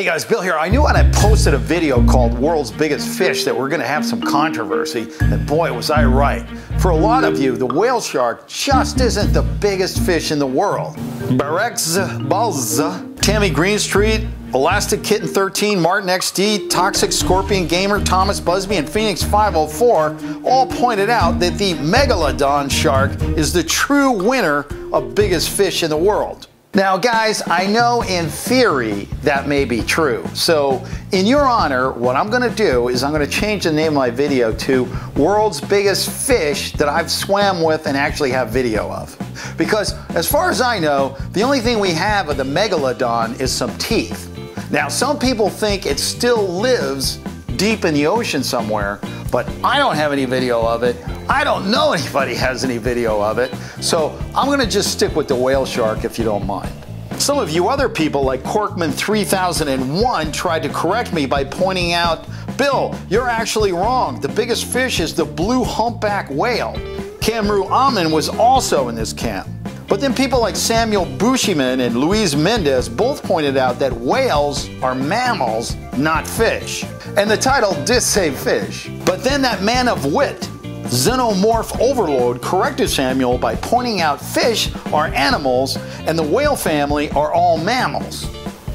Hey guys, Bill here. I knew when I posted a video called World's Biggest Fish that we're going to have some controversy, and boy, was I right. For a lot of you, the whale shark just isn't the biggest fish in the world. Barex Balza, Tammy Greenstreet, Elastic Kitten 13, Martin XD, Toxic Scorpion Gamer, Thomas Busby, and Phoenix 504 all pointed out that the Megalodon shark is the true winner of biggest fish in the world. Now, guys, I know in theory that may be true. So, in your honor, what I'm going to do is I'm going to change the name of my video to World's Biggest Fish that I've swam with and actually have video of. Because, as far as I know, the only thing we have of the megalodon is some teeth. Now, some people think it still lives deep in the ocean somewhere, but I don't have any video of it. I don't know anybody has any video of it. So I'm gonna just stick with the whale shark if you don't mind. Some of you other people like Corkman 3001 tried to correct me by pointing out, Bill, you're actually wrong. The biggest fish is the blue humpback whale. Camru Amin was also in this camp. But then people like Samuel Bushiman and Luis Mendez both pointed out that whales are mammals, not fish. And the title did say fish. But then that man of wit, Xenomorph Overload, corrected Samuel by pointing out fish are animals and the whale family are all mammals.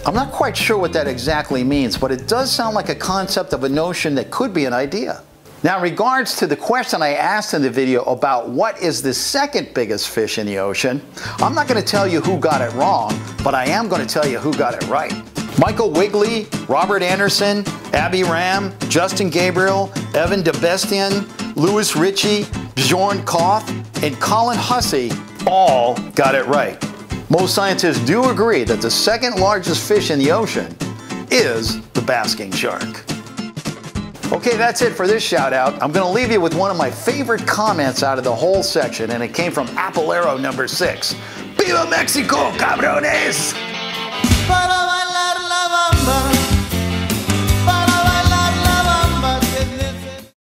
I'm not quite sure what that exactly means, but it does sound like a concept of a notion that could be an idea. Now, in regards to the question I asked in the video about what is the second biggest fish in the ocean, I'm not going to tell you who got it wrong, but I am going to tell you who got it right. Michael Wigley, Robert Anderson, Abby Ram, Justin Gabriel, Evan DeBestian, Louis Ritchie, Bjorn Koth, and Colin Hussey all got it right. Most scientists do agree that the second largest fish in the ocean is the basking shark. Okay, that's it for this shout out. I'm going to leave you with one of my favorite comments out of the whole section, and it came from Apolero number six. Viva Mexico, cabrones!